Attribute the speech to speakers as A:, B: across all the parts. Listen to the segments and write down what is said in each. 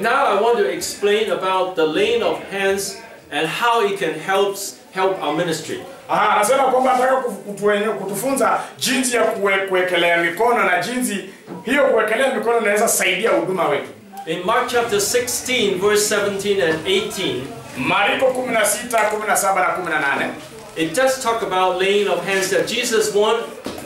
A: Now I want to explain about the laying of hands and how it can help help our ministry.
B: Ah, Anasema kwamba anataka kutufunza jinsi ya kuwekelea mikono na jinsi hiyo kuwekelea mikono inaweza saidia huduma wetu.
A: In Mark chapter 16, verse 17 and 18,
B: Mariko 16, 17 na 18.
A: it does talk about laying of hands that Jesus want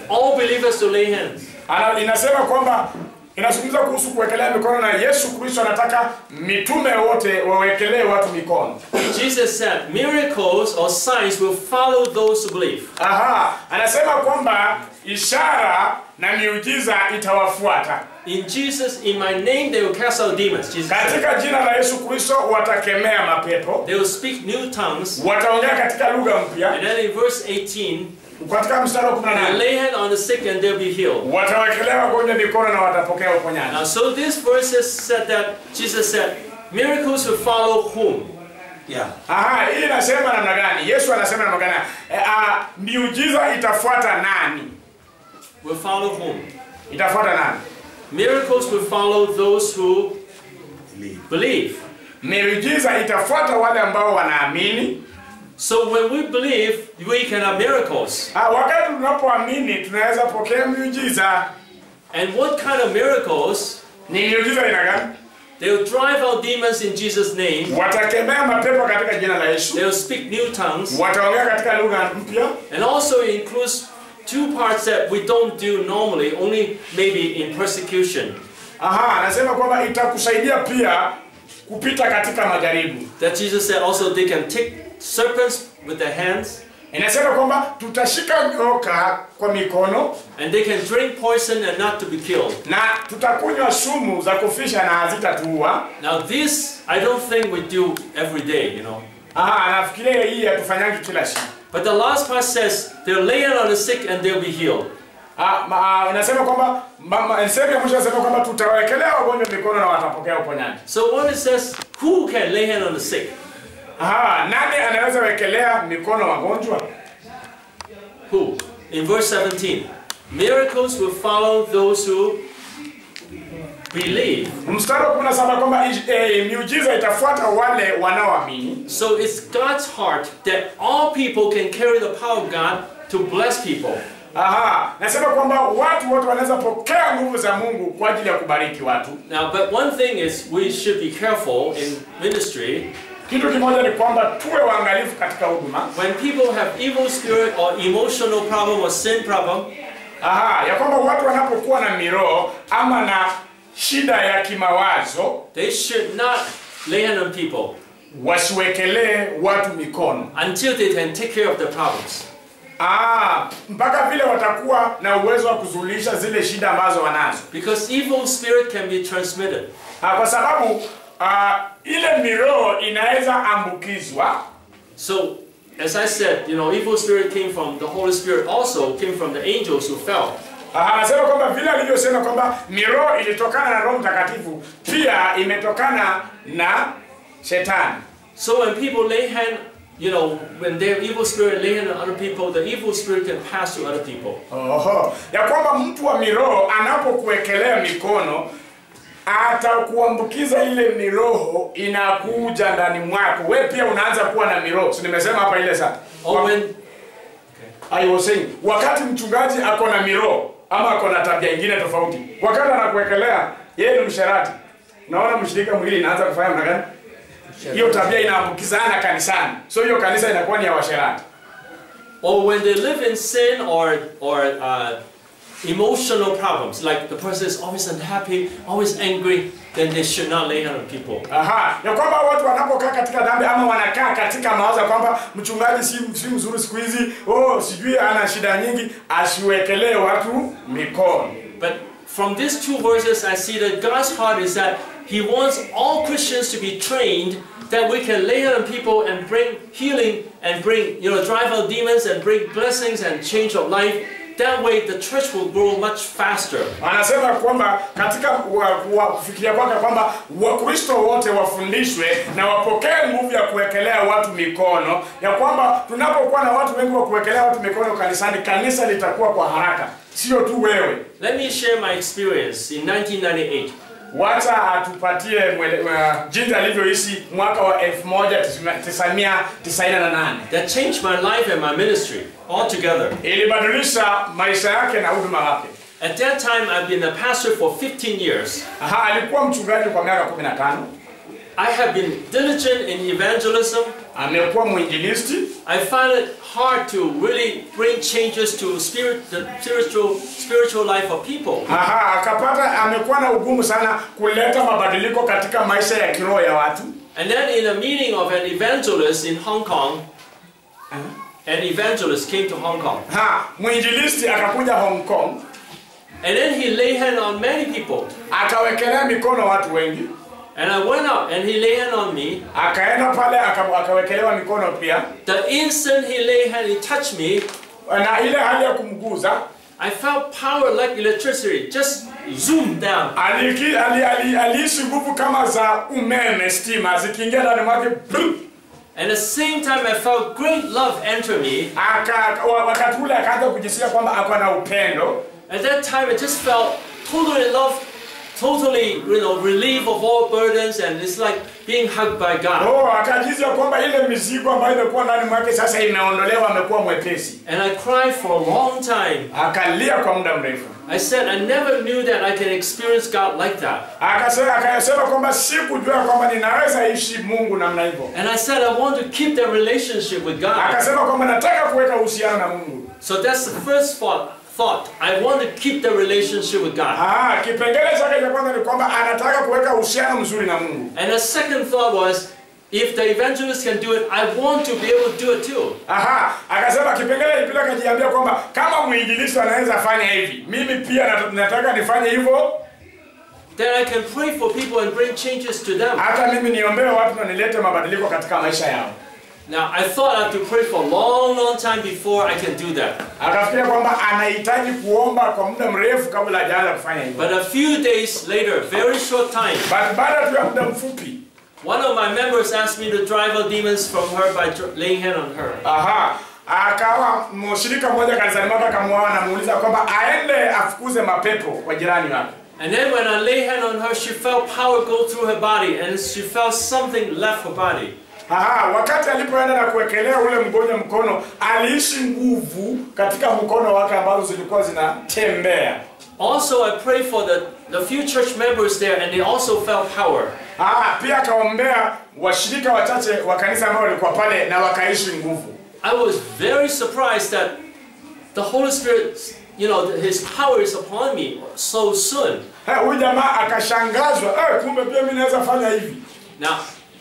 A: all believers to lay hands.
B: Ana, inasema kwamba inazungumza kuhusu kuwekelea mikono na Yesu Kristo anataka mitume wote wawekelee watu mikono.
A: Jesus said, miracles or signs will follow those who believe.
B: Aha, anasema kwamba ishara na miujiza itawafuata.
A: In Jesus, in my name, they will cast out demons. Jesus.
B: Katika jina la Yesu Kristo watakemea mapepo,
A: They will speak new tongues.
B: wataongea katika lugha mpya.
A: And then in verse 18,
B: Katika mstari wa
A: they
B: 18
A: lay hand on the sick and they'll be healed.
B: watawekelea wagonjwa mikono na watapokea uponyaji.
A: Now, so this verses said that Jesus said, miracles will follow whom?
C: Yeah.
B: Aha, hii inasema namna gani? Yesu anasema namna gani? E, a, miujiza itafuata nani?
A: Will follow whom?
B: Itafuata nani?
A: Miracles will follow those who
C: Believe.
A: believe.
B: Miujiza itafuata wale ambao wanaamini.
A: So when we believe, we can have miracles.
B: Ah, wakati tunapoamini tunaweza pokea miujiza.
A: And what kind of miracles?
B: Ni miujiza aina gani?
A: They will drive out demons in Jesus' name.
B: Watakemea mapepo katika jina la Yesu.
A: They will speak new tongues.
B: Wataongea katika lugha mpya.
A: And also it includes two parts that we don't do normally, only maybe in persecution.
B: Aha, anasema kwamba itakusaidia pia kupita katika majaribu.
A: That Jesus said also they can take serpents with their hands
B: Inasema kwamba tutashika nyoka kwa mikono
A: and they can drink poison and not to be killed.
B: na tutakunywa sumu za kufisha na hazitatuua.
A: Now this I don't think we do every day, you know.
B: Aha, nafikiria hii hatufanyangi kila siku.
A: But the last part says they'll lay hand on the sick and they'll be healed.
B: Ah, ah, inasema kwamba ma- ma- sehemu ya mwisho inasema kwamba tutawekelea wagonjwa mikono na watapokea uponyaji.
A: So when it says who can lay hand on the sick,
B: Aha, nani anaweza wekelea mikono wagonjwa?
A: who? In verse 17, miracles will follow those who believe.
B: Mstari wa 17 kwamba miujiza itafuata wale wanaoamini.
A: So it's God's heart that all people can carry the power of God to bless people.
B: Aha, nasema kwamba watu wote wanaweza pokea nguvu za Mungu kwa ajili ya kubariki watu.
A: Now, but one thing is we should be careful in ministry.
B: Kitu kimoja ni kwamba tuwe waangalifu katika huduma.
A: When people have evil spirit or emotional problem or sin problem,
B: Aha, ya kwamba watu wanapokuwa na miroho ama na shida ya kimawazo
A: they should not lay on people
B: wasiwekelee watu mikono.
A: until they can take care of the problems.
B: Ah, mpaka vile watakuwa na uwezo wa kuzuluhisha zile shida ambazo wanazo.
A: Because evil spirit can be transmitted.
B: Ah, kwa sababu ah, ile miroho inaweza ambukizwa.
A: So, as I said, you know, evil spirit came from the Holy Spirit, also came from the angels who fell.
B: Ah, Anasema kwamba vile alivyosema kwamba miroho ilitokana na Roho Mtakatifu, pia imetokana na shetani.
A: So when people lay hand, you know, when their evil spirit lay hand on other people, the evil spirit can pass to other people.
B: Oho. Ya kwamba mtu wa miroho anapokuwekelea mikono atakuambukiza ile miroho inakuja ndani mwako. We pia unaanza kuwa na miroho. Si nimesema hapa ile saa.
A: When
B: I was saying, wakati mchungaji ako na miroho ama ako na tabia ingine tofauti, wakati anakuwekelea yeye ni msherati, unaona mshirika mwili inaanza kufanya namna gani? Hiyo tabia inaambukizana kanisani, so hiyo kanisa inakuwa ni ya washerati.
A: or when they live in sin or or uh, emotional problems, like the person is always unhappy, always angry, then they should not lay on people.
B: Aha, ya kwamba watu wanapokaa katika dhambi ama wanakaa katika mawazo kwamba mchungaji si, si mzuri siku hizi, oh, sijui ana shida nyingi, asiwekelee watu mikono.
A: But from these two verses, I see that God's heart is that He wants all Christians to be trained that we can lay on people and bring healing and bring, you know, drive out demons and bring blessings and change of life. That way, the church will grow much faster.
B: Anasema kwamba katika kufikiria kwake kwamba Wakristo wote wafundishwe na wapokee nguvu ya kuwekelea watu mikono, ya kwamba tunapokuwa na watu wengi wa kuwekelea watu mikono kanisani, kanisa litakuwa kwa haraka, sio tu wewe.
A: Let me share my experience in 1998.
B: Wacha atupatie jinsi alivyoishi mwaka wa 1998
A: That changed my life and my ministry altogether.
B: ilibadilisha maisha yake na huduma wake.
A: At that time, I've been a pastor for 15 years.
B: Aha, alikuwa mchungaji kwa miaka 15,
A: I have been diligent in evangelism.
B: Amekuwa mwinjilisti.
A: I find it hard to really bring changes to spirit, the spiritual, spiritual life of people.
B: Aha, akapata amekuwa na ugumu sana kuleta mabadiliko katika maisha ya kiroho ya watu.
A: And then in a meeting of an evangelist in Hong Kong, an evangelist came to Hong Kong.
B: Ha, mwinjilisti akakuja Hong Kong,
A: And then he laid hand on many people.
B: akawekelea mikono watu wengi,
A: And I went up and he laid hand on me.
B: akaenda pale akawekelewa mikono pia,
A: The instant he laid hand, he touched me,
B: na ile hali ya kumguza
A: I felt power like electricity just zoom down.
B: aliki- ali- ali- nguvu kama za umeme, stima zikiingia ndani mwake. brum.
A: And at the same time, I felt great love enter me.
B: Aka, wakati ule akaanza kujisikia kwamba ako na upendo.
A: At that time, I just felt totally loved, totally, you know, relief of all burdens, and it's like being hugged by God.
B: Oh, akajisikia kwamba ile mizigo ambayo imekuwa ndani mwake sasa imeondolewa, amekuwa mwepesi.
A: And I cried for a long time.
B: Akalia kwa muda mrefu.
A: I said, I never knew that I can experience God like that.
B: Akasema akasema kwamba sikujua kwamba ninaweza ishi Mungu namna hivyo.
A: And I said, I want to keep that relationship with God.
B: Akasema kwamba nataka kuweka uhusiano na Mungu.
A: So that's the first thought. Thought I want to keep the relationship with God.
B: Ah, kipengele chake cha kwanza ni kwamba anataka kuweka uhusiano mzuri na Mungu.
A: And the second thought was, if the evangelist can do it, I want to be able to do it too.
B: Aha, akasema kipengele cha pili akajiambia kwamba kama mwinjilisti anaweza fanya hivi, mimi pia nat- nataka nifanye hivyo,
A: Then I can pray for people and bring changes to them.
B: hata mimi niombee watu na nilete mabadiliko katika maisha yao.
A: Now I thought I have to pray for a long, long time before I can do that.
B: Akafikiria kwamba anahitaji kuomba kwa muda mrefu kabla hajaanza kufanya hivyo.
A: But a few days later, very short time,
B: But baada tu ya muda mfupi,
A: one of my members asked me to drive out demons from her by laying hand on her.
B: aha, akawa mshirika mmoja kanisani mwake akamwona anamuuliza kwamba aende afukuze mapepo kwa jirani wake.
A: And then when I lay hand on her, she felt power go through her body and she felt something left her body.
B: Aha, wakati alipoenda na kuwekelea ule mgonjwa mkono, aliishi nguvu katika mkono wake ambazo zilikuwa zinatembea.
A: Also, I prayed for the, the few church members there and they also felt power.
B: Ah, pia akaombea washirika wachache wa kanisa ambao walikuwa pale na wakaishi nguvu.
A: I was very surprised that the Holy Spirit, you know, His power is upon me so soon.
B: Huyu jamaa akashangazwa, eh, kumbe pia mimi naweza fanya hivi.
A: Now,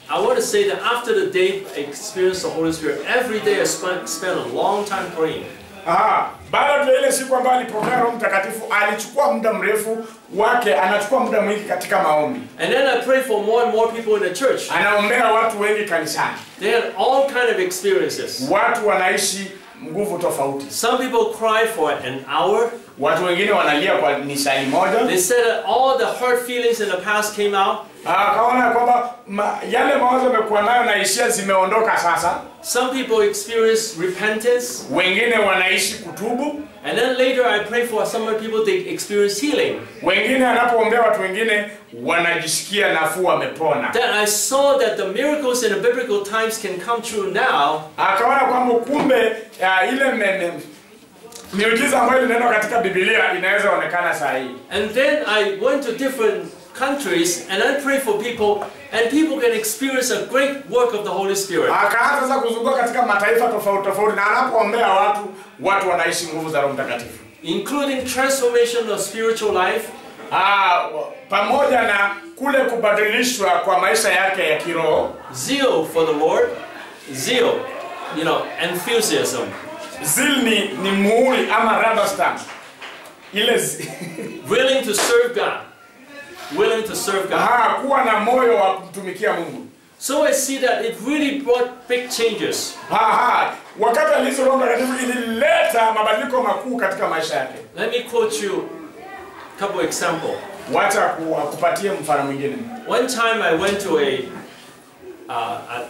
A: I want to say that after the day I experienced the Holy Spirit, every day I spent, spent a long time praying.
B: Aha, baada ya ile siku ambayo alipokea Roho Mtakatifu, alichukua muda mrefu wake, anachukua muda mwingi katika maombi.
A: And then I prayed for more and more people in the church.
B: Anaombea watu wengi kanisani.
A: They had all kind of experiences.
B: Watu wanaishi nguvu tofauti.
A: Some people cry for an hour.
B: Watu wengine wanalia kwa nisali moja.
A: They said that all the hurt feelings in the past came out.
B: Ah, akaona kwamba yale mawazo amekuwa nayo na hisia zimeondoka sasa.
A: Some people experience repentance.
B: Wengine wanaishi kutubu,
A: And then later I pray for some people, they experience healing.
B: wengine anapoombea watu wengine wanajisikia nafuu, wamepona.
A: Then I saw that the miracles in the biblical times can come true now.
B: Akaona kwamba kumbe ya, ile me- me- miujiza ambayo ilinenwa katika Biblia inaweza onekana.
A: And then I went to different countries and I pray for people, and people can experience a great work of the Holy Spirit.
B: Akaanza sasa kuzunguka katika mataifa tofauti tofauti, na anapoombea watu, watu wanaishi nguvu za Roho Mtakatifu.
A: including transformation of spiritual life,
B: Ah, pamoja na kule kubadilishwa kwa maisha yake ya kiroho
A: zeal for the Lord, zeal, you know, enthusiasm.
B: Zil ni, ni muhuri ama rubber stamp. Ile
A: willing to serve God, willing to serve God.
B: Aha, na moyo wa kumtumikia Mungu.
A: So I see that it really brought big changes.
B: Aha, wakati alizo Roho Mtakatifu ilileta mabadiliko makuu katika maisha yake.
A: Let me quote you a couple example.
B: Wacha ku- mfano mwingine.
A: One time I went to a, uh, a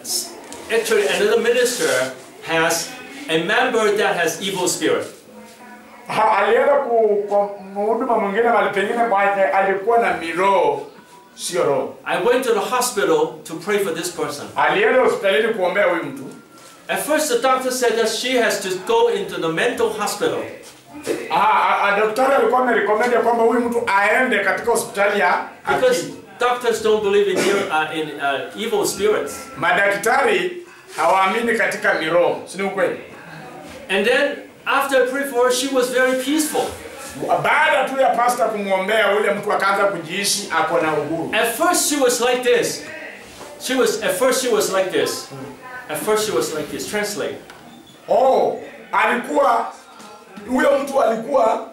A: actually another minister has a member that has evil spirit.
B: Alienda ku, kwa mhuduma mwingine mahali pengine mwake alikuwa na miroho sio roho.
A: I went to the hospital to pray for this person.
B: Alienda hospitalini kuombea huyu mtu.
A: At first, the doctor said that she has to go into the mental hospital.
B: Ah, daktari alikuwa amerecommend kwamba huyu mtu aende katika hospitali ya
A: Because doctors don't believe in, evil- uh, in uh, evil spirits.
B: Madaktari hawaamini katika miroho, si ukweli?
A: And then, after I prayed for her, she was very peaceful.
B: Baada tu ya pasta kumwombea ule mtu akaanza kujiishi ako na uhuru.
A: At first, she was like this. She was, at first, she was like this. At first, she was like this. Translate.
B: Oh, alikuwa huyo mtu alikuwa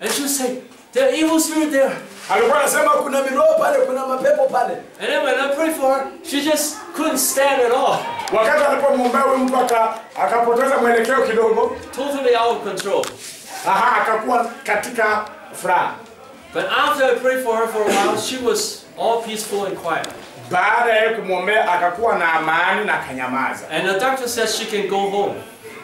A: And she would say, There are evil spirit there.
B: Alikuwa anasema kuna miroho pale, kuna mapepo pale.
A: And then when I prayed for her, she just couldn't stand at all.
B: Wakati alipomwombea huyu mtu aka, akapoteza mwelekeo kidogo,
A: Totally out of control.
B: aha, akakuwa katika furaha.
A: But after I prayed for her for a while, she was all peaceful and quiet.
B: Baada ya kumwombea akakuwa na amani na akanyamaza,
A: And the doctor says she can go home.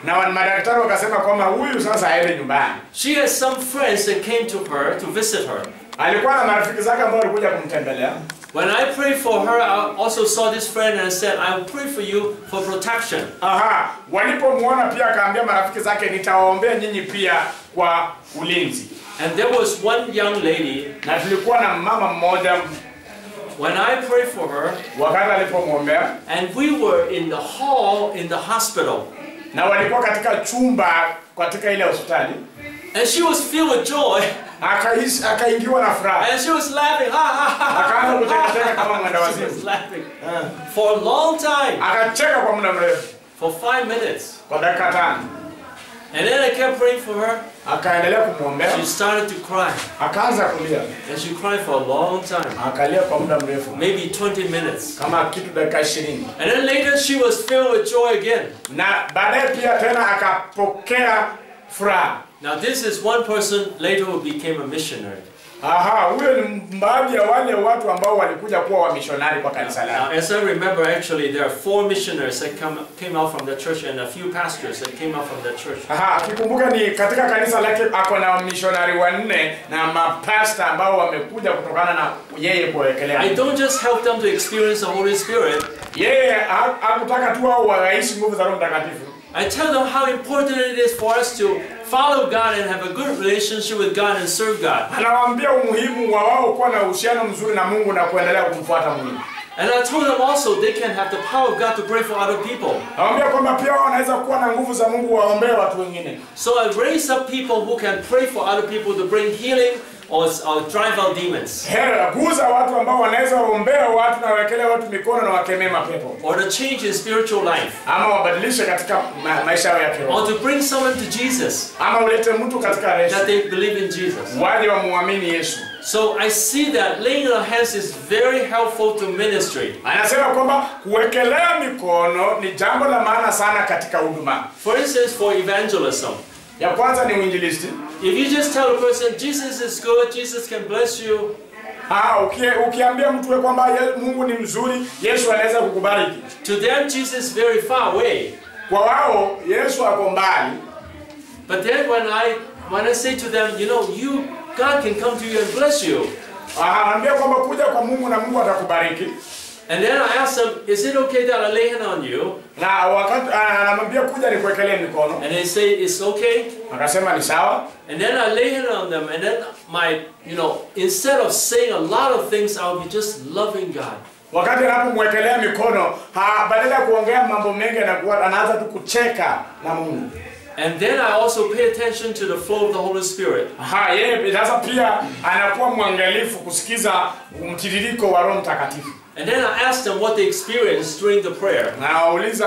B: na madaktari wakasema kwamba huyu sasa aende nyumbani.
A: She has some friends that came to her to visit her.
B: Alikuwa na marafiki zake ambao walikuja kumtembelea.
A: When I prayed for her, I also saw this friend and I said, I will pray for you for protection.
B: Aha, walipomwona pia akaambia marafiki zake, nitawaombea nyinyi pia kwa ulinzi.
A: And there was one young lady,
B: Na tulikuwa na mama mmoja
A: when I prayed for her, and we were in the hall in the hospital,
B: na walikuwa katika chumba katika ile hospitali,
A: and she was filled with joy,
B: akahisi akaingiwa na furaha,
A: and she was laughing, ha ha ha.
B: akaanza kuchekacheka kama mwenda
A: She was laughing eh. for a long time,
B: akacheka kwa muda mrefu,
A: for five minutes.
B: kwa dakika tano.
A: And then I kept praying for her.
B: Akaendelea kumwombea,
A: She started to cry,
B: akaanza kulia,
A: and she cried for a long time,
B: akalia kwa muda mrefu
A: maybe 20 minutes.
B: kama kitu dakika ishirini,
A: And then later she was filled with joy again.
B: na baadaye pia tena akapokea furaha.
A: Now this is one person later who became a missionary.
B: Aha, huyo ni baadhi ya wale watu ambao walikuja kuwa wamishonari kwa kanisa
A: Now,
B: lao.
A: as I remember, actually, there are four missionaries that come, came out from the church and a few pastors that came out from the church.
B: Aha, akikumbuka ni katika kanisa lake ako na wamishonari wanne na mapasta ambao wamekuja kutokana na yeye kuwekelea.
A: I don't just help them to experience the Holy Spirit.
B: Yeye ha- hakutaka tu wao waishi nguvu za Roho Mtakatifu.
A: I tell them how important it is for us to follow God and have a good relationship with God and serve God.
B: Anawaambia umuhimu wa wao kuwa na uhusiano mzuri na Mungu na kuendelea kumfuata Mungu.
A: And I told them also they can have the power of God to pray for other people.
B: Anawaambia kwamba pia wanaweza kuwa na nguvu za Mungu waombee watu wengine.
A: So I raise up people who can pray for other people to bring healing or, or drive out demons
B: Hera, kuza watu ambao wanaweza waombea watu na wawekelea watu mikono na wakemee mapepo.
A: or to change in spiritual life
B: Ama wabadilishe katika ma maisha yao ya kiroho.
A: or to bring someone to Jesus
B: Ama ulete mtu katika Yesu.
A: that they believe in Jesus.
B: Waje wamuamini Yesu.
A: So I see that laying on hands is very helpful to ministry.
B: Anasema kwamba kuwekelea mikono ni jambo la maana sana katika huduma.
A: For instance, for evangelism,
B: Ya kwanza ni uinjilisti.
A: if you just tell a person Jesus is good, Jesus can bless you,
B: Ah, uki, ukiambia mtu kwamba Mungu ni mzuri, Yesu anaweza kukubariki.
A: to them Jesus is very far away.
B: Kwa wao Yesu ako mbali,
A: But then when I when I say to them, you know, you God can come to you and bless you.
B: Ah, kwamba kuja kwa Mungu na Mungu atakubariki.
A: And then I ask them, is it okay that I lay hand on you?
B: Na wakati ah, anamwambia kuja nikuwekelee mikono,
A: And they say it's okay.
B: akasema ni sawa.
A: And then I lay hand on them, and then my, you know, instead of saying a lot of things, I'll be just loving God.
B: Wakati anapomwekelea mikono, ha, badala ya kuongea mambo mengi anakuwa anaanza tu kucheka na Mungu.
A: And then I also pay attention to the flow of the Holy Spirit.
B: Aha, yeye sasa pia anakuwa mwangalifu kusikiza mtiririko wa Roho Mtakatifu.
A: And then I ask them what they experienced during the prayer.
B: Na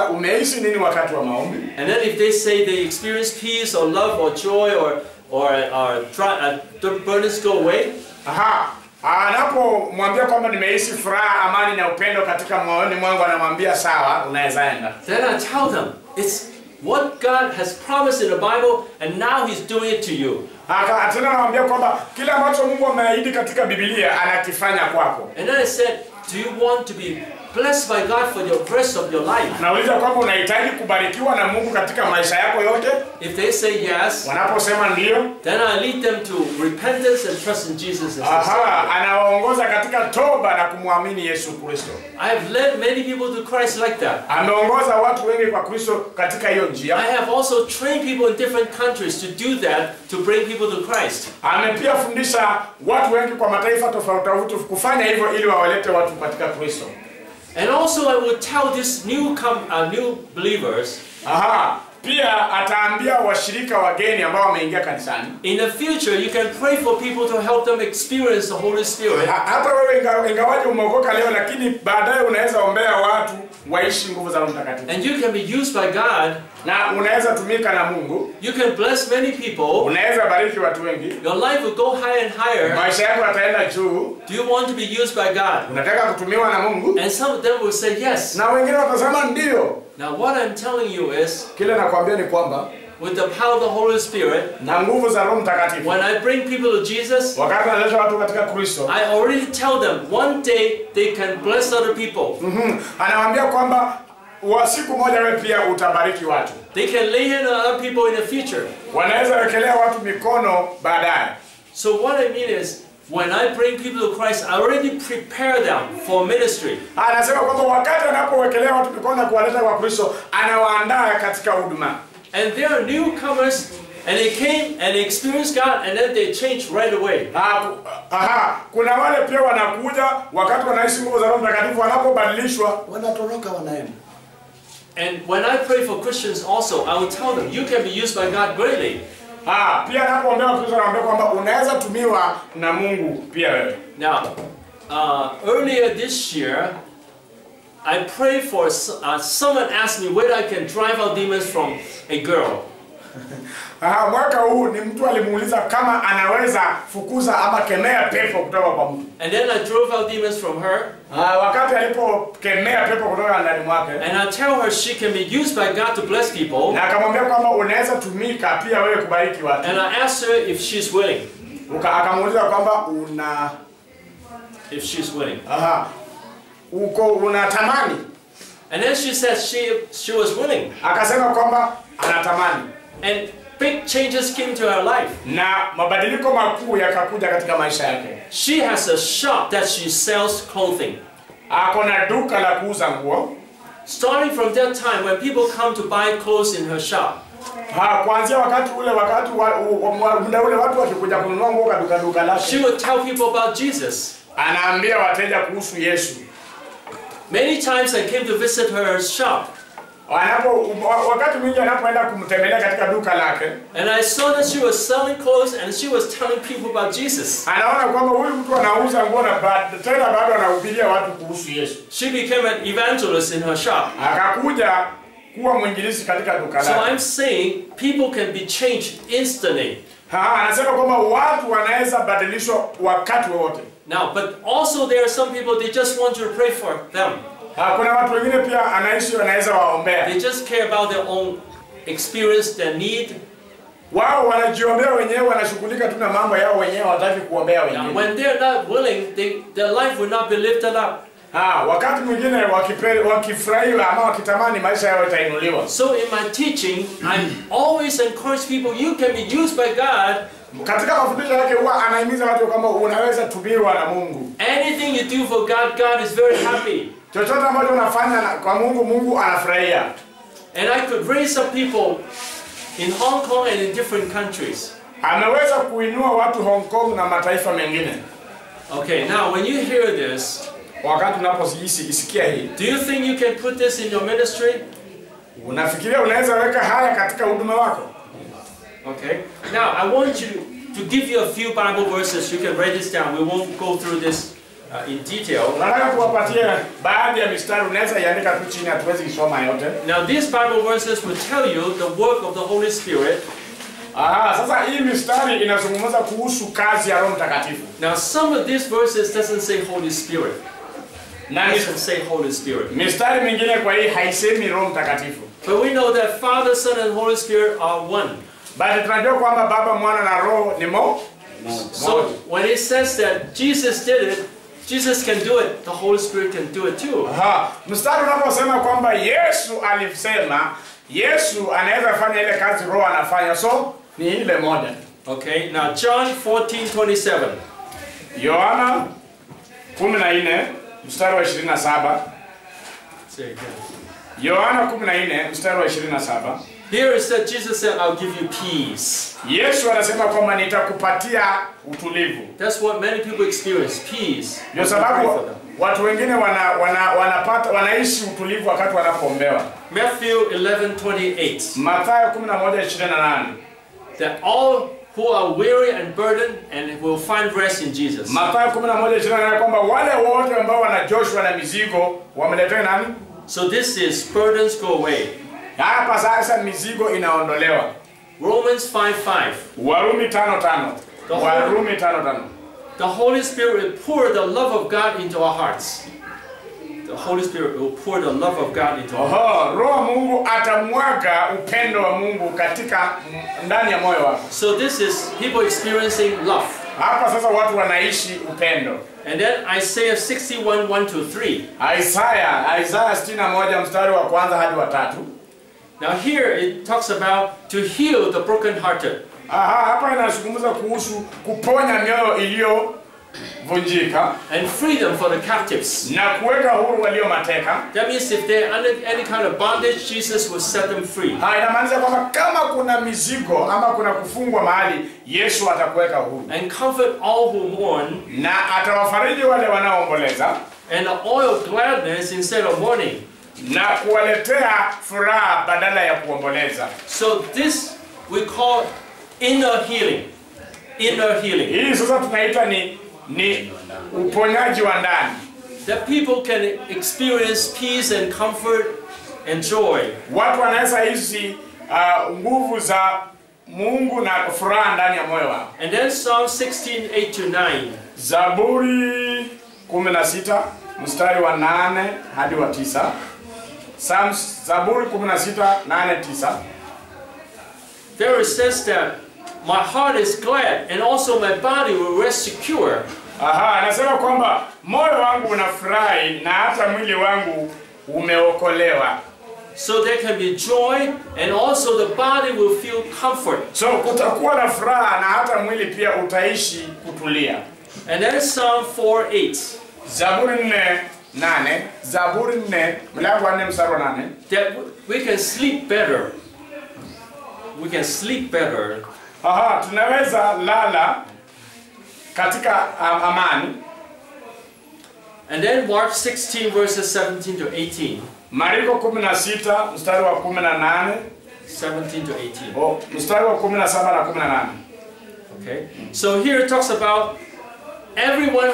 B: umeishi nini wakati wa maombi?
A: And then if they say they experience peace or love or joy or, or, or dry, uh, the burdens go away,
B: Aha, anapomwambia kwamba nimeishi furaha, amani na upendo katika moyoni mwangu, anamwambia sawa, unaweza enda.
A: then I tell them it's what God has promised in the Bible and now He's doing it to you.
B: Aka tena anamwambia kwamba kile ambacho Mungu ameahidi katika Biblia anakifanya kwako.
A: And then I said, Do you want to be blessed by God for the rest of your life?
B: Nauliza kwamba unahitaji kubarikiwa na Mungu katika maisha yako yote.
A: If they say yes,
B: Wanaposema ndio,
A: then I lead them to repentance and trust in Jesus as their Savior.
B: aha, anawaongoza katika toba na kumwamini Yesu Kristo.
A: I have led many people to Christ like that.
B: Ameongoza watu wengi kwa Kristo katika hiyo njia.
A: I have also trained people in different countries to do that to bring people to Christ.
B: Amepia fundisha watu wengi kwa mataifa tofauti tofauti kufanya hivyo ili wawalete watu katika Kristo.
A: And also, I would tell these new com- uh, new believers
B: Aha, pia ataambia washirika wageni ambao wameingia kanisani.
A: in the future you can pray for people to help them experience the Holy Spirit.
B: Ha- Hata wewe inga- ingawaje umeokoka leo, lakini baadaye unaweza ombea watu waishi nguvu za Mtakatifu,
A: And you can be used by God.
B: Na unaweza tumika na Mungu,
A: You can bless many people.
B: unaweza bariki watu wengi,
A: Your life will go higher and higher.
B: maisha yako yataenda juu.
A: Do you want to be used by God?
B: Unataka kutumiwa na Mungu,
A: And some of them will say yes.
B: na wengine watasema ndio.
A: Now, what I'm telling you is,
B: Kile nakwambia ni kwamba
A: with the power of the Holy Spirit,
B: na nguvu za Roho Mtakatifu,
A: when I bring people to Jesus,
B: wakati analeta watu katika Kristo,
A: I already tell them one day they can bless other people.
B: mhm, anawaambia kwamba wa siku moja wewe pia utabariki watu.
A: They can lay hands on other people in the future.
B: Wanaweza wekelea watu mikono baadaye.
A: So what I mean is, when I bring people to Christ, I already prepare them for ministry.
B: Anasema kwamba wakati anapowekelea watu mikono na kuwaleta kwa Kristo, anawaandaa katika huduma.
A: And they are newcomers, and they came and they experienced God, and then they changed right away.
B: Ah, ku- Aha, kuna wale pia wanakuja wakati wanaishi nguvu za Roho Mtakatifu, wanapobadilishwa wanatoroka wanaenda.
A: And when I pray for Christians also, I will tell them, you can be used by God greatly.
B: Ah, pia anapoombea Kristo anaambia kwamba unaweza tumiwa na Mungu pia wewe.
A: Now, uh, earlier this year, I prayed for uh, someone asked me whether I can drive out demons from a girl.
B: Aha, mwaka huu ni mtu alimuuliza kama anaweza fukuza ama kemea pepo kutoka kwa mtu.
A: And then I drove out demons from her,
B: Ah, wakati alipokemea pepo kutoka ndani mwake
A: and I tell her she can be used by God to bless people.
B: na akamwambia kwamba unaweza tumika pia wewe kubariki watu.
A: And I asked her if she's willing.
B: Uka- Akamuuliza kwamba una
A: If she's willing.
B: aha, uko unatamani,
A: And then she says she, she was willing.
B: akasema kwamba anatamani,
A: And big changes came to her life.
B: na mabadiliko makuu yakakuja katika maisha yake.
A: She has a shop that she sells clothing.
B: Ako na duka la kuuza nguo.
A: Starting from that time, when people come to buy clothes in her shop,
B: Ha, kuanzia wakati ule wakati muda ule watu wakikuja kununua nguo katika duka
A: she would tell people about Jesus.
B: anaambia wateja kuhusu Yesu.
A: Many times I came to visit her shop,
B: Anapo wakati mwingi anapoenda kumtembelea katika duka lake,
A: and I saw that she was selling clothes and she was telling people about Jesus.
B: anaona kwamba huyu mtu anauza nguo na ba- tena bado anahubiria watu kuhusu Yesu.
A: She became an evangelist in her shop.
B: Akakuja kuwa mwinjilisti katika duka
A: So. I'm saying people can be changed instantly.
B: Ha, anasema kwamba watu wanaweza badilishwa wakati wowote.
A: Now, but also there are some people they just want you to pray for them.
B: Ha, kuna watu wengine pia anaishi wanaweza waombea.
A: They just care about their own experience, their need.
B: Wao wanajiombea wenyewe, wanashughulika tu na mambo yao wenyewe, hawataki kuombea wengine.
A: when they're not willing, they, their life will not be lifted up.
B: Ha, wakati mwingine wakifurahiwa ama wakitamani maisha yao itainuliwa.
A: So in my teaching, I always encourage people, you can be used by God.
B: Katika mafundisho yake huwa anahimiza watu kwamba unaweza tumiwa na Mungu.
A: Anything you do for God, God is very happy.
B: Chochote ambacho unafanya na- kwa Mungu, Mungu anafurahia.
A: And I could raise up people in Hong Kong and in different countries.
B: Ameweza kuinua watu Hong Kong na mataifa mengine.
A: Okay, now when you hear this,
B: Wakati unaposikia hii,
A: do you think you can put this in your ministry?
B: unafikiria unaweza weka haya katika huduma wako?
A: Okay. Now I want you to give you a few Bible verses. You can write this down. We won't go through this uh, in detail.
B: Nataka kuwapatia baadhi ya mistari, unaweza iandika tu chini, hatuwezi isoma yote.
A: Now these Bible verses will tell you the work of the Holy Spirit.
B: Aha, sasa hii mistari inazungumza kuhusu kazi ya Roho Mtakatifu.
A: Now some of these verses doesn't say Holy Spirit.
B: Na
A: doesn't say Holy Spirit.
B: mistari mingine kwa hii haisemi Roho Mtakatifu.
A: But we know that Father, Son, and Holy Spirit are one.
B: Bali tunajua kwamba Baba, Mwana na Roho ni mo
A: So when it says that Jesus did it Jesus can do it, the Holy Spirit can do it too.
B: Aha. Mstari unaposema kwamba Yesu alisema Yesu anaweza fanya ile kazi Roho anafanya, so ni ile moja.
A: Okay, now John 14 27.
B: Yohana 14 mstari wa 27.
A: Say again.
B: Yohana 14 mstari wa 27.
A: Here it said, Jesus said, I'll give you peace.
B: Yesu anasema kwamba nitakupatia utulivu.
A: That's what many people experience peace.
B: Ndio
A: When we pray for
B: sababu watu wengine wana, wana, wanapata wanaishi utulivu wakati wanapoombewa.
A: Matthew 11 28.
B: Mathayo 11:28.
A: That all who are weary and burdened and will find rest in Jesus.
B: Mathayo 11:28 kwamba wale wote ambao wanajoshwa na mizigo wameletewa nani?
A: So this is burdens go away.
B: Hapa sasa mizigo inaondolewa.
A: Romans 5 5.
B: Warumi 5:5. Warumi 5:5.
A: The Holy Spirit will pour the love of God into our hearts. The Holy Spirit will pour the love of God into our hearts.
B: Roho Mungu atamwaga upendo wa Mungu katika ndani ya moyo wako.
A: So this is people experiencing love.
B: Hapa sasa watu wanaishi upendo.
A: And then Isaiah 61 1 to 3.
B: Isaya, Isaya 61 mstari wa kwanza hadi wa tatu.
A: Now here it talks about to heal the brokenhearted.
B: Aha, hapa inazungumza kuhusu kuponya mioyo iliyovunjika
A: and freedom for the captives.
B: na kuweka huru walio mateka.
A: That means if they're under any kind of bondage, Jesus will set them free.
B: Ha, inamaanisha kwamba kama kuna mizigo ama kuna kufungwa mahali, Yesu atakuweka huru
A: And comfort all who mourn,
B: na atawafariji wale wanaoomboleza
A: and the oil of gladness instead of mourning.
B: Na kuwaletea furaha badala ya kuomboleza.
A: So this we call inner healing. Inner healing.
B: Hii sasa tunaita ni ni uponyaji wa ndani,
A: That people can experience peace and comfort and joy.
B: watu wanaweza hisi uh, nguvu za Mungu na furaha ndani ya moyo wao.
A: And then Psalm 16, 8 to 9.
B: Zaburi 16 mstari wa 8 hadi wa 9. Psalms, Zaburi 16 8 9.
A: There it says that my heart is glad and also my body will rest secure.
B: Aha, anasema kwamba moyo wangu unafurahi na hata mwili wangu umeokolewa.
A: So there can be joy and also the body will feel comfort.
B: So kutakuwa na furaha na hata mwili pia utaishi kutulia.
A: And then Psalm 4 8.
B: Zaburi 4 8, Zaburi 4 mlango wa 4 mstari wa 8.
A: That we can sleep better. We can sleep better
B: Aha, tunaweza lala katika um, amani.
A: And then Mark 16 verses 17 to 18.
B: Mariko 16 mstari wa 18,
A: 17 to 18.
B: oh, mstari wa 17 na 18.
A: Okay? So here it talks about everyone,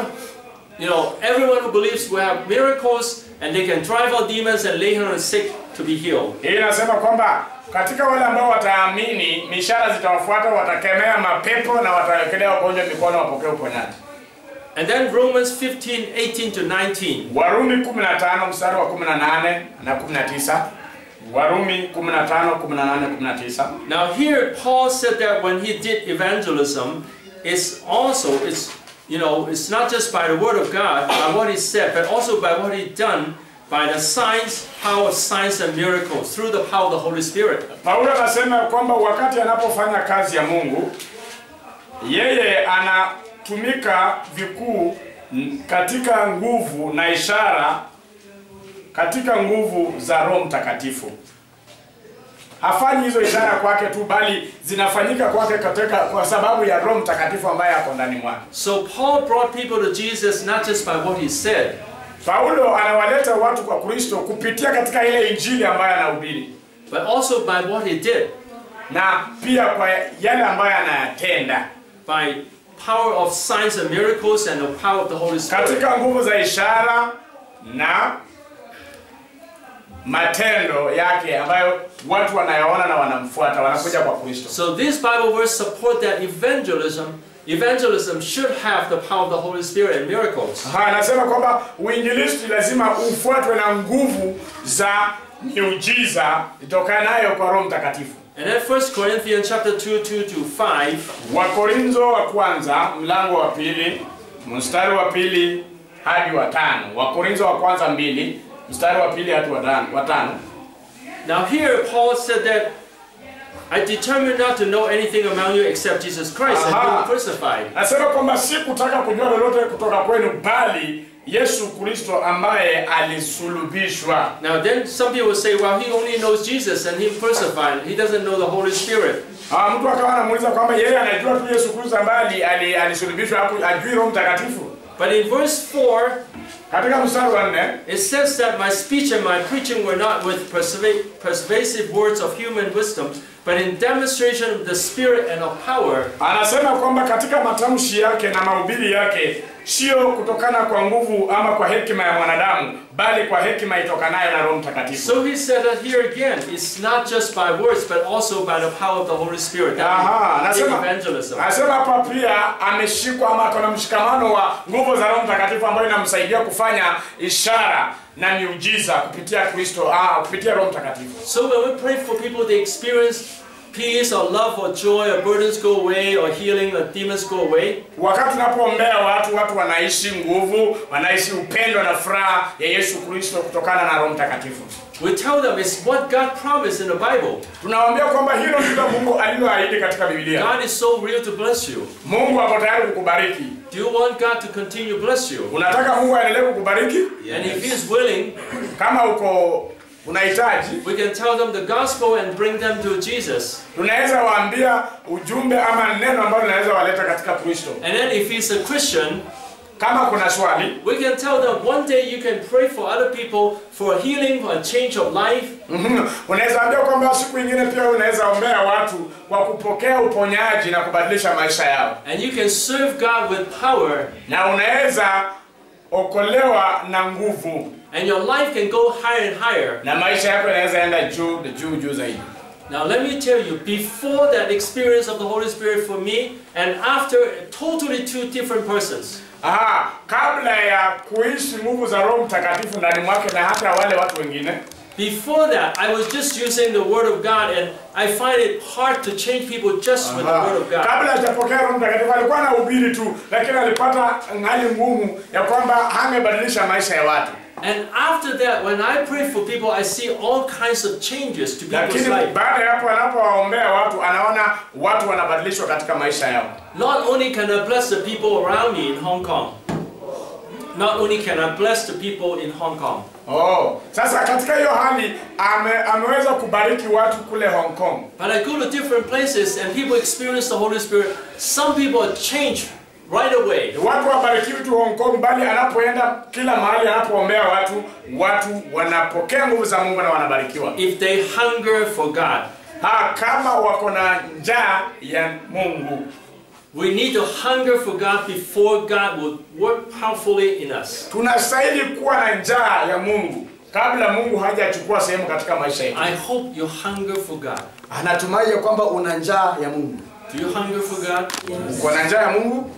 A: you know, everyone who believes will have miracles and they can drive out demons and lay hands on the sick to be healed.
B: Hii inasema kwamba katika wale ambao wataamini, mishara zitawafuata, watakemea mapepo na watawekelea wagonjwa mikono wapokee uponyaji.
A: And then Romans 15, 18 to 19.
B: Warumi 15 mstari wa 18 na 19. Warumi 15 18 19.
A: Now here Paul said that when he did evangelism, it's also it's you know it's not just by the word of God, by what he said, but also by what he done by the signs, power of signs and miracles through the power of the Holy Spirit.
B: Paulo anasema kwamba wakati anapofanya kazi ya Mungu, yeye anatumika vikuu katika nguvu na ishara katika nguvu za Roho Mtakatifu. Hafanyi hizo ishara kwake tu, bali zinafanyika kwake katika kwa sababu ya Roho Mtakatifu ambaye ako ndani mwake.
A: So Paul brought people to Jesus not just by what he said,
B: Paulo anawaleta watu kwa Kristo kupitia katika ile injili ambayo anahubiri
A: but also by what he did,
B: na pia kwa yale ambayo anayatenda
A: by power of signs and miracles and the power of the Holy Spirit.
B: katika nguvu za ishara na matendo yake ambayo watu wanayaona na wanamfuata, wanakuja kwa Kristo.
A: So this Bible verse support that evangelism, evangelism should have the power of the Holy Spirit and miracles.
B: Ha, anasema kwamba uinjilisti lazima ufuatwe na nguvu za miujiza itokanayo kwa Roho Mtakatifu.
A: And then 1 Corinthians chapter 2, 2 to 5,
B: Wakorintho wa kwanza mlango wa pili mstari wa pili hadi wa tano. Wakorintho wa kwanza mbili mstari wa pili hadi wa tano-
A: Now here Paul said that I determined not to know anything among you except Jesus Christ and
B: Aha.
A: Him crucified.
B: Nasema kwamba si kutaka kujua lolote kutoka kwenu, bali Yesu Kristo ambaye alisulubishwa.
A: Now then some people say, well, he only knows Jesus and Him crucified. He doesn't know the Holy Spirit.
B: Ah, mtu akawa anamuuliza kwamba yeye anajua tu Yesu Kristo ambaye ali- ali- alisulubishwa, hapo ajui Roho Mtakatifu.
A: But in verse 4, It says that my speech and my preaching were not with persuasive words of human wisdom, but in demonstration of the Spirit and of power,
B: anasema kwamba katika matamshi yake na mahubiri yake sio kutokana kwa nguvu ama kwa hekima ya mwanadamu, bali kwa hekima itokanayo na Roho Mtakatifu.
A: So he said that here again, it's not just by words, but also by the power of the Holy Spirit.
B: Aha, anasema
A: evangelism.
B: anasema hapa pia ameshikwa ama akona mshikamano wa nguvu za Roho Mtakatifu ambayo inamsaidia kufanya ishara na miujiza kupitia Kristo, ah, kupitia Roho Mtakatifu.
A: So when we pray for people they experience peace or love or joy or burdens go away or healing or demons go away,
B: Wakati tunapoombea watu, watu wanaishi nguvu, wanaishi upendo na furaha ya Yesu Kristo kutokana na Roho Mtakatifu.
A: we tell them it's what God promised in the Bible.
B: Tunawaambia kwamba hilo ndilo Mungu aliloahidi katika Biblia.
A: God is so real to bless you.
B: Mungu ako tayari kukubariki.
A: Do you want God to continue to bless you?
B: Unataka Mungu aendelee kukubariki?
A: And if He is willing,
B: Kama uko unahitaji,
A: we can tell them the gospel and bring them to Jesus.
B: tunaweza waambia ujumbe ama neno ambalo linaweza waleta katika Kristo.
A: And then if he's a Christian,
B: Kama kuna swali,
A: we can tell them one day you can pray for other people for healing, for a change of life,
B: mhm, unaweza ambia kwamba siku pia unaweza ombea watu kwa kupokea uponyaji na kubadilisha maisha yao,
A: and you can serve God with power,
B: na unaweza okolewa na nguvu,
A: and your life can go higher and higher.
B: na maisha yako yanaweza enda juu juu juu zaidi.
A: Now, let me tell you, before that experience of the Holy Spirit for me, and after, totally two different persons.
B: Aha, kabla ya kuishi nguvu za Roho Mtakatifu ndani mwake na hata wale watu wengine,
A: Before that, I was just using the Word of God, and I find it hard to change people just with the Word of God.
B: kabla hajapokea Roho Mtakatifu alikuwa anahubiri tu, lakini alipata hali ngumu ya kwamba hangebadilisha maisha ya watu.
A: And after that, when I pray for people, I see all kinds of changes to people's life.
B: baada ya hapo, anapowaombea watu, anaona watu wanabadilishwa katika maisha yao.
A: Not only can I bless the people around me in Hong Kong, not only can I bless the people in Hong Kong,
B: Oh, sasa katika hiyo hali ame, ameweza kubariki watu kule Hong Kong.
A: but I go to different places and people experience the Holy Spirit. Some people are changed right away.
B: Watu wabarikiwi tu Hong Kong, bali anapoenda kila mahali, anapoombea watu, watu wanapokea nguvu za Mungu na wanabarikiwa.
A: If they hunger for God,
B: Ha, kama wako na njaa ya Mungu.
A: We need to hunger for God before God will work powerfully in us.
B: Tunastahili kuwa na njaa ya Mungu kabla Mungu hajachukua sehemu katika maisha yetu.
A: I hope you hunger for God.
B: Anatumai ya kwamba una njaa ya Mungu.
A: Do you hunger for God?
B: Uko na njaa ya Mungu?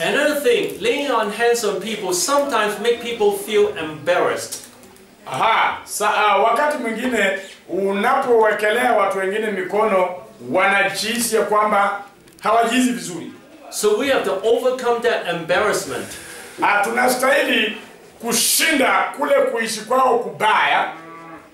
A: Another thing, laying on hands on people sometimes make people feel embarrassed.
B: Aha, sa, uh, wakati mwingine unapowekelea watu wengine mikono wanajihisi kwamba hawajihisi vizuri.
A: So we have to overcome that embarrassment.
B: Ah, tunastahili kushinda kule kuishi kwao kubaya.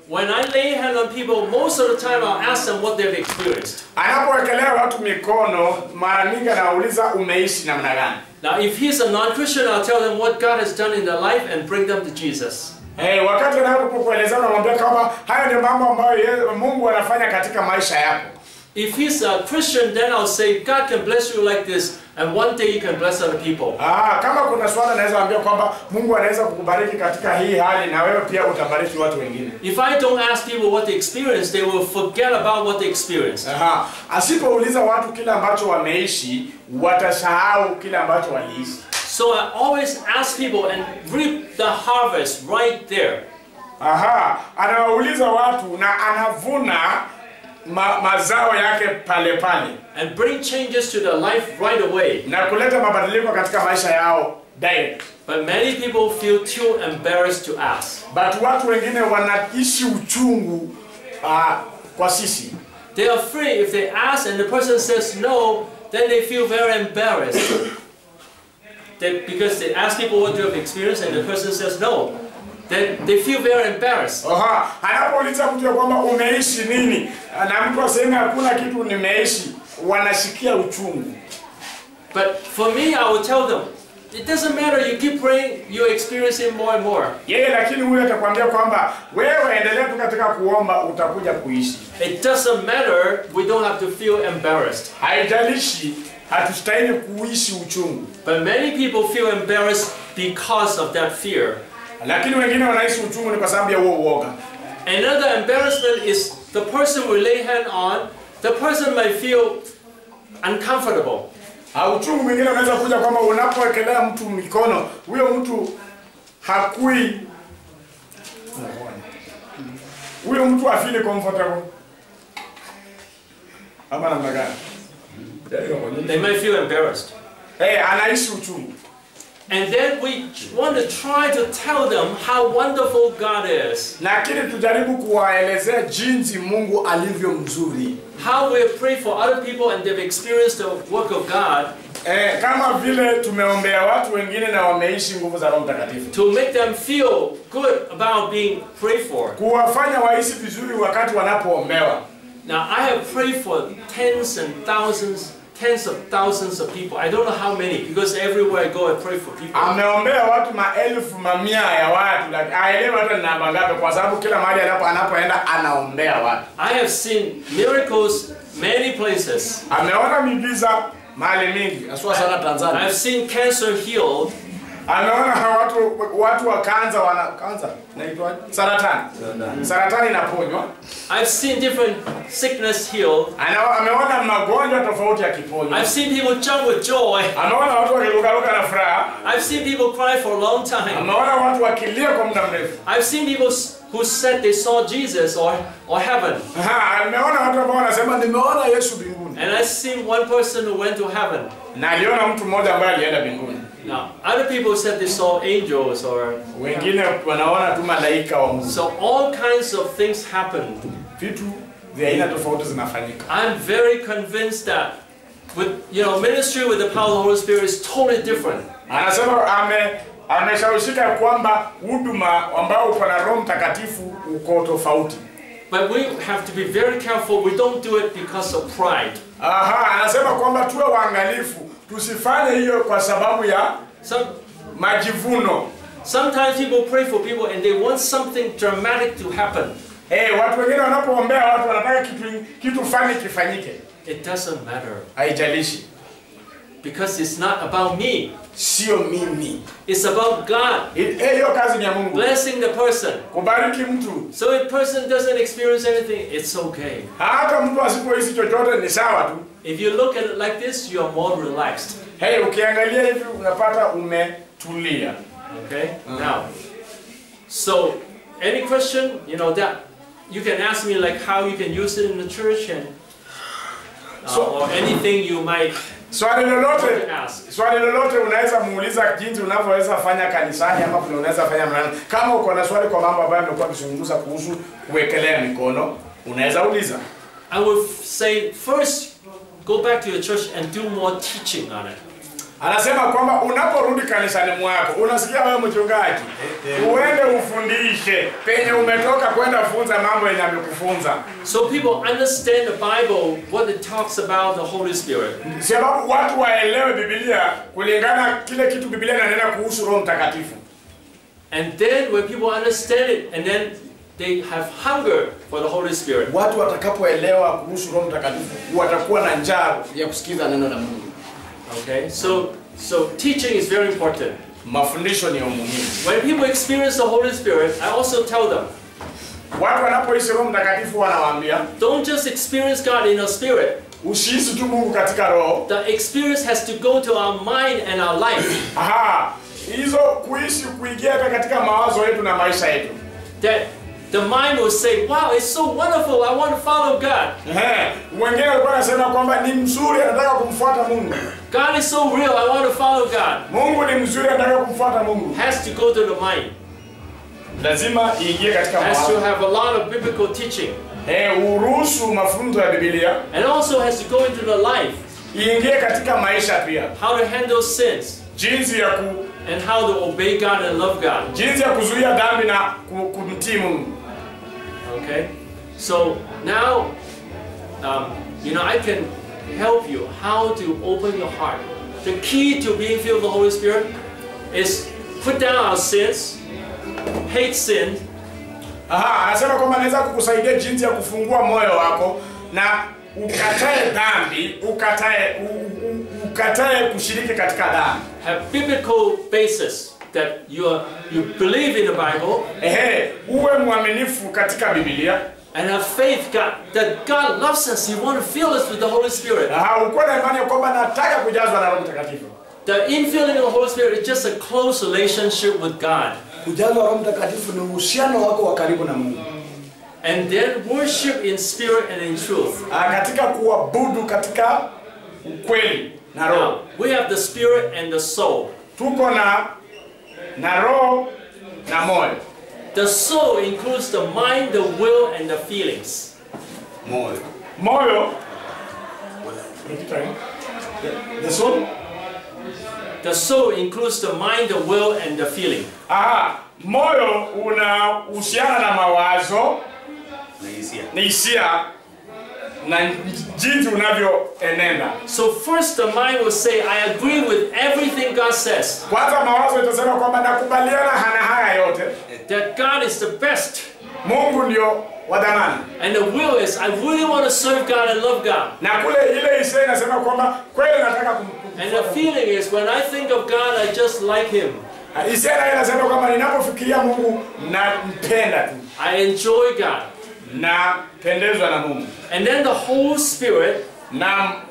A: When I lay hand on people, most of the time I'll ask them what they've experienced.
B: Anapowekelea watu mikono, mara nyingi anauliza umeishi namna gani?
A: Now, if he's a non-Christian, I'll tell them what God has done in their life and bring them to Jesus.
B: Hey, wakati anapokueleza unamwambia kwamba hayo ndio mambo ambayo Mungu anafanya katika maisha yako.
A: If he's a Christian, then I'll say, God can bless you like this, and one day you can bless other people.
B: Ah, kama kuna swala naweza ambia kwamba Mungu anaweza kukubariki katika hii hali na wewe pia utabariki watu wengine.
A: If I don't ask people what they experienced, they will forget about what they experienced.
B: Aha. Asipouliza watu kile ambacho wameishi, watasahau kile ambacho waliishi.
A: So I always ask people and reap the harvest right there.
B: Aha, anawauliza watu na anavuna ma, mazao yake pale pale
A: and bring changes to their life right away.
B: na kuleta mabadiliko katika maisha yao direct.
A: But many people feel too embarrassed to ask.
B: But watu wengine wanaishi uchungu uh, kwa sisi.
A: They're afraid if they ask and the person says no, then they feel very embarrassed. that because they ask people what you have experienced and the person says no, then they feel very embarrassed.
B: Oha, anapouliza mtu ya kwamba umeishi nini na mtu aseme hakuna kitu nimeishi, wanashikia uchungu.
A: But for me, I will tell them, it doesn't matter, you keep praying, you're experiencing more and more.
B: Yeye lakini huyo atakwambia kwamba wewe endelea tu katika kuomba, utakuja kuishi.
A: It doesn't matter, we don't have to feel embarrassed.
B: Haijalishi, hatustahili kuishi uchungu,
A: But many people feel embarrassed because of that fear.
B: Lakini wengine wanaishi uchungu ni kwa sababu ya huo uoga.
A: Another embarrassment is the person we lay hand on, the person may feel uncomfortable.
B: Uchungu mwingine unaweza kuja kwamba unapowekelea mtu mikono, huyo mtu hakui, huyo mtu afili comfortable ama namna gani?
A: They may feel embarrassed.
B: Eh, anaishi uchungu.
A: And then we want to try to tell them how wonderful God is,
B: lakini tujaribu kuwaelezea jinsi Mungu alivyo mzuri.
A: how we pray for other people and they've experienced the work of God
B: Eh, kama vile tumeombea watu wengine na wameishi nguvu za Roho Mtakatifu,
A: to make them feel good about being prayed for.
B: kuwafanya waishi vizuri wakati wanapoombewa.
A: Now, I have prayed for tens and thousands, tens of thousands of people. I don't know how many because everywhere I go, I pray for people.
B: Ameombea watu maelfu mamia ya watu, lakini hata namba ngapi, kwa sababu kila mahali anapoenda anaombea watu.
A: I have seen miracles many places.
B: Ameona miujiza mahali mingi, haswa sana Tanzania.
A: I've seen cancer healed.
B: Ameona hawa watu watu wa kanza wana kanza naitwa saratani, saratani inaponywa.
A: I've seen different sickness healed.
B: Ana, ameona magonjwa tofauti yakiponywa.
A: I've seen people jump with joy.
B: Ameona watu wakirukaruka na furaha.
A: I've seen people cry for a long time.
B: Ameona watu wakilia kwa muda mrefu.
A: I've seen people who said they saw Jesus or, or heaven.
B: Aha, ameona watu ambao wanasema nimeona Yesu mbinguni.
A: And I've seen one person who went to heaven.
B: Na aliona mtu mmoja ambaye alienda mbinguni.
A: Now, other people said they saw angels or
B: Wengine wanaona tu malaika wa Mungu.
A: so all kinds of things happened.
B: Vitu vya aina tofauti zinafanyika.
A: I'm very convinced that with you know ministry with the power of the Holy Spirit is totally different.
B: Anasema ame ameshawishika kwamba huduma ambao uko na Roho Mtakatifu uko tofauti.
A: But we have to be very careful. We don't do it because of pride.
B: Aha, anasema kwamba tuwe waangalifu, tusifanye hiyo kwa sababu ya
A: Some,
B: majivuno.
A: sometimes people pray for people and they want something dramatic to happen.
B: Eh, watu wengine wanapoombea watu wanataka kitu kitu fani kifanyike.
A: It doesn't matter
B: Haijalishi,
A: because it's not about me.
B: sio mimi.
A: It's about God
B: eh, Hiyo kazi ya Mungu,
A: blessing the person.
B: kubariki mtu.
A: So if person doesn't experience anything, it's okay.
B: Hata mtu asipohisi chochote ni sawa tu.
A: If you look at it like this, you are more relaxed.
B: Hey, ukiangalia hivi unapata umetulia.
A: Okay? Now, so any question, you know, that you can ask me like how you can use it in the church and uh,
B: So-
A: or anything you might
B: Swali lolote
A: want to ask.
B: swali lolote unaweza muuliza jinsi unavyoweza fanya kanisani ama vile unaweza fanya mlangoni. Kama uko na swali kwa mambo ambayo amekuwa akizungumza kuhusu kuwekelea mikono, unaweza uliza.
A: I would say first go back to your church and do more teaching on it.
B: Anasema kwamba unaporudi kanisani mwako, unasikia wewe mchungaji, eh, eh. uende ufundishe penye umetoka kwenda mambo yenye amekufunza,
A: So people understand the Bible, what it talks about the Holy Spirit.
B: sababu watu waelewe Biblia kulingana kile kitu Biblia inanena kuhusu Roho Mtakatifu.
A: And then when people understand it and then they have hunger for the Holy Spirit.
B: Watu watakapoelewa kuhusu Roho Mtakatifu watakuwa na njaa ya kusikiza neno la Mungu.
A: Okay? So so teaching is very important.
B: Mafundisho ni umuhimu.
A: When people experience the Holy Spirit, I also tell them,
B: Watu wanapoishi Roho Mtakatifu wanawaambia
A: don't just experience God in our spirit.
B: usiishi tu Mungu katika roho.
A: The experience has to go to our mind and our life.
B: Aha, hizo kuishi kuingia hata katika mawazo yetu na maisha yetu.
A: That the mind will say, wow, it's so wonderful, I want to follow God.
B: Ehe, mwingine alikuwa anasema kwamba ni mzuri, anataka kumfuata Mungu.
A: God is so real, I want to follow God.
B: Mungu ni mzuri, anataka kumfuata Mungu.
A: Has to go to the mind.
B: Lazima iingie katika
A: Has to have a lot of biblical teaching.
B: Eh, uruhusu mafunzo ya Biblia
A: And also has to go into the life.
B: iingie katika maisha pia.
A: How to handle sins.
B: jinsi ya ku,
A: and how to obey God and love God.
B: jinsi ya kuzuia dhambi na ku- kumtii Mungu.
A: Okay? So now, um, you know, I can help you how to open your heart. The key to being filled with the Holy Spirit is put down our sins, hate sin,
B: Aha, anasema kwamba anaweza kukusaidia jinsi ya kufungua moyo wako na ukatae dhambi, ukatae ukatae kushiriki katika dhambi.
A: have biblical basis that you are, you believe in the Bible
B: Ehe, uwe mwaminifu katika Biblia.
A: and have faith God, that God loves us. He wants to fill us with the Holy Spirit.
B: Aha, na imani kwamba nataka kujazwa na Roho Mtakatifu.
A: The infilling of the Holy Spirit is just a close relationship with God.
B: Kujazwa Roho Mtakatifu ni uhusiano wako wa karibu na Mungu.
A: And then worship in spirit and in truth.
B: Ah, katika kuabudu katika ukweli na roho.
A: Now, we have the spirit and the soul.
B: Tuko na na roho na moyo.
A: The soul includes the mind, the will, and the feelings.
B: Moyo. Moyo. The soul.
A: The soul includes the mind, the will, and the feeling.
B: Aha, moyo unahusiana na mawazo na hisia na jinsi unavyoenenda.
A: So first the mind will say, I agree with everything God says.
B: Kwanza mawazo itasema kwamba nakubaliana hana haya yote,
A: That God is the best.
B: Mungu ndio wa dhamana.
A: And the will is, I really want to serve God and love God.
B: Na kule ile hisia inasema kwamba kweli nataka kum-
A: And the feeling is, when I think of God, I just like Him.
B: hisia inasema kwamba ninapofikiria Mungu nampenda tu,
A: I enjoy God.
B: Napendezwa na Mungu
A: And then the Holy Spirit
B: na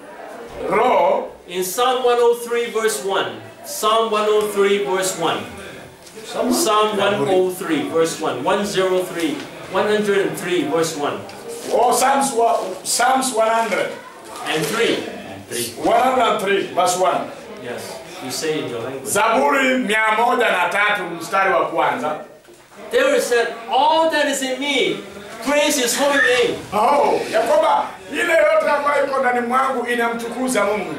B: roho
A: in Psalm 103, verse 1. Psalm 103, verse 1. Psalm 103, verse 1. 103, 103, verse 1.
B: oh, Psalms, wa, Psalms 100
A: And 3.
B: 103 verse 1
A: Yes, you say in your language.
B: Zaburi mia moja na tatu mstari wa kwanza.
A: David said, All that is in me, praise His holy name.
B: Oh, ya kwamba ile yote ambayo iko ndani mwangu inamtukuza Mungu.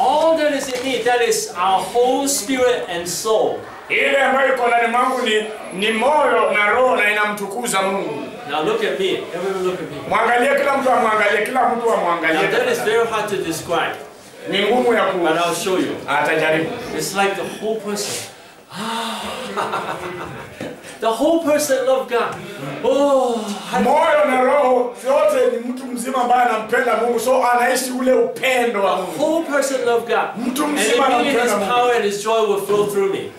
A: All that is in me, that is our whole spirit and soul.
B: Ile ambayo iko ndani mwangu ni, ni moyo na roho na inamtukuza Mungu.
A: Now look at me. Everyone look at me.
B: Mwangalie, kila mtu amwangalie, kila mtu
A: Now
B: amwangalie.
A: that is very hard to describe,
B: Ni ngumu ya ku
A: but I'll show you.
B: atajaribu.
A: It's like the whole person. Ah. the whole person love God. Oh,
B: Moyo na roho yote ni mtu mzima ambaye anampenda Mungu, so anaishi ule upendo wa Mungu.
A: whole person love God.
B: Mtu
A: And
B: mzima anampenda Mungu.
A: power and His joy will flow through me.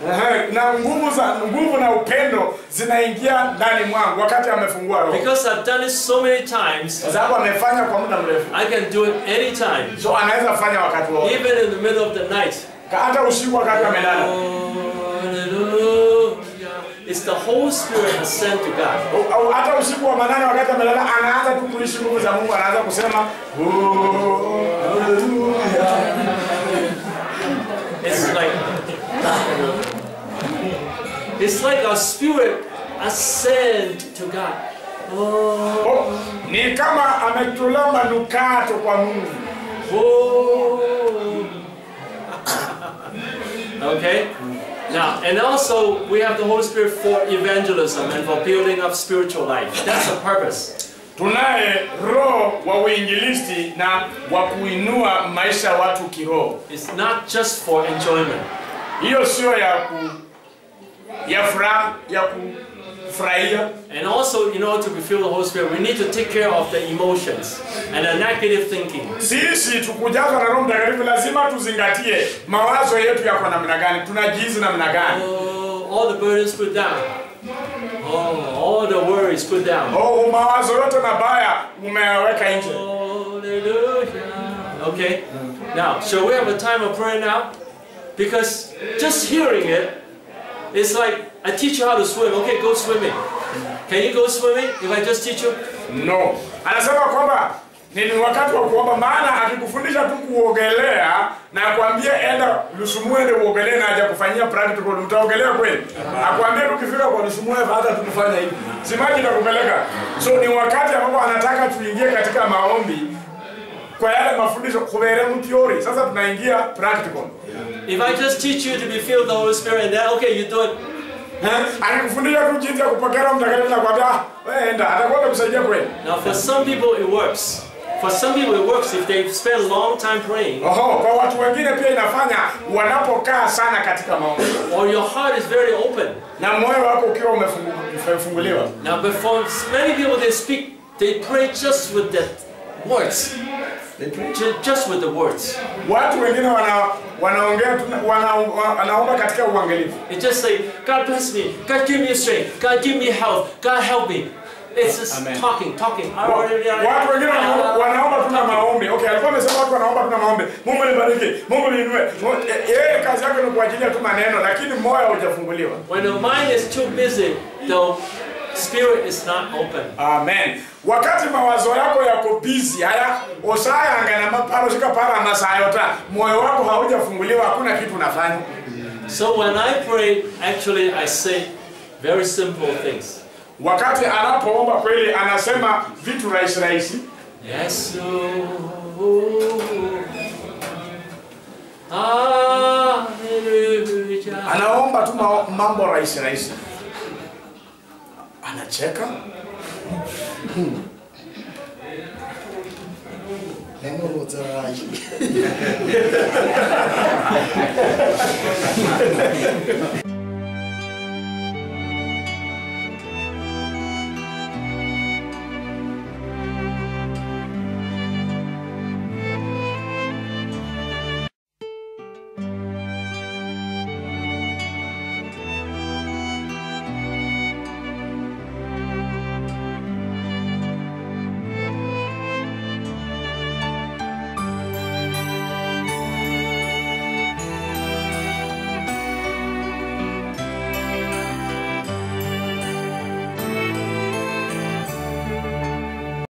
B: Na nguvu za nguvu na upendo zinaingia ndani mwangu wakati amefungua roho,
A: Because I've done it so many times,
B: kwa sababu amefanya kwa muda mrefu,
A: I can do it anytime,
B: so anaweza fanya wakati wote,
A: even in the middle of the night.
B: hata usiku wakati amelala.
A: Oh, hallelujah. It's the Holy Spirit has sent to God.
B: Au- au hata usiku wa manane wakati amelala, anaanza tu kuishi nguvu za Mungu, anaanza kusema "Oh, hallelujah."
A: It's like it's like our spirit ascend to God. Oh,
B: Oh, ni kama ametolewa manukato kwa Mungu.
A: oh. okay. Now, and also we have the Holy Spirit for evangelism and for building up spiritual life. That's the purpose.
B: Tunaye roho wa uinjilisti na wa kuinua maisha ya watu kiroho.
A: It's not just for enjoyment.
B: Hiyo sio ya ku ya furaha ya kufurahia.
A: And also, in order to be filled with the Holy Spirit, we need to take care of the emotions and the negative thinking.
B: Sisi tukujazwa na Roho Mtakatifu lazima tuzingatie mawazo yetu yako namna gani, namna gani.
A: Oh, all the burdens put down. Oh, all the worries put down.
B: Oh, mawazo yote mabaya umeyaweka nje.
A: Hallelujah. Okay. Now, shall we have a time of prayer now? Because just hearing it, it's like I teach you how to swim. Okay, go swimming. Can you go swimming if I just teach you?
B: No, anasema kwamba ni wakati wa kuomba, maana akikufundisha tu kuogelea na enda uogelee na practical, utaogelea kweli? Kwa hivi, si maji. So ni wakati ambapo anataka tuingie katika maombi kwa yale mafundisho theory. Sasa tunaingia practical.
A: If I just teach you to be filled with the Holy Spirit and then, okay, you do it,
B: Eh, akikufundisha tu jinsi ya kupokea Mtakatifu na kwambia "Ah, wewe enda atakuwa amekusaidia kweli?
A: Now, for some people, it works. For some people, it works if they spend a long time praying,
B: Oho, kwa watu wengine pia inafanya wanapokaa sana katika maombi.
A: Or your heart is very open.
B: na moyo wako ukiwa umefungu- umefunguliwa.
A: Now, before many people, they speak, they pray just with the words, Ju- just with the words.
B: Watu wengine wana wanaongea tu wana, wanaomba katika uangalifu.
A: It's just like, God bless me, God give me strength, God give me health, God help me. It's just
B: Amen.
A: talking, talking.
B: Wa- Watu wengine wana- wanaomba tu na maombi. Okay, alikuwa amesema watu wanaomba tu na maombi. Mungu nibariki, Mungu niinue. Yeye kazi yake ni kuachilia tu maneno lakini moyo haujafunguliwa.
A: When the mind is too busy, the spirit is not open.
B: Amen. Wakati mawazo yako yako busy, haya osayanga na maparo shika para masayota, moyo wako haujafunguliwa, hakuna kitu unafanya.
A: So when I pray, actually I say very simple things.
B: Wakati anapoomba kweli anasema vitu rahisi rahisi.
A: Yes, Hallelujah.
B: Anaomba tu ma- mambo rahisi rahisi. anacheka
C: hmm. nemurodzai